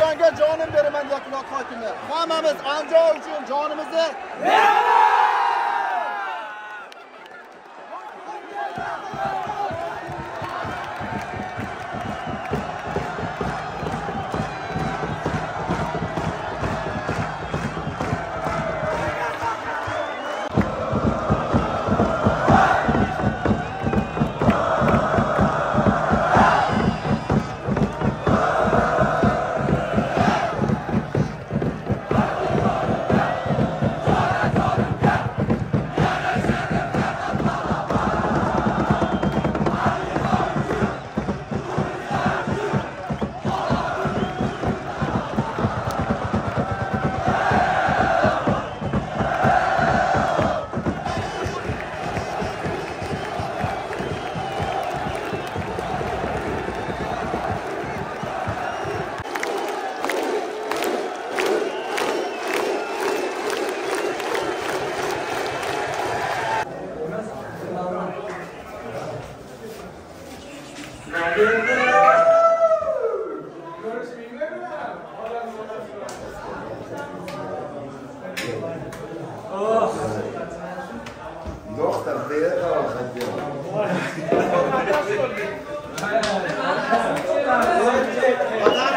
jonga jonim beraman yoqilot hokimi hammamiz andijon uchun jonimizni Dochter, weer al gaat. Wat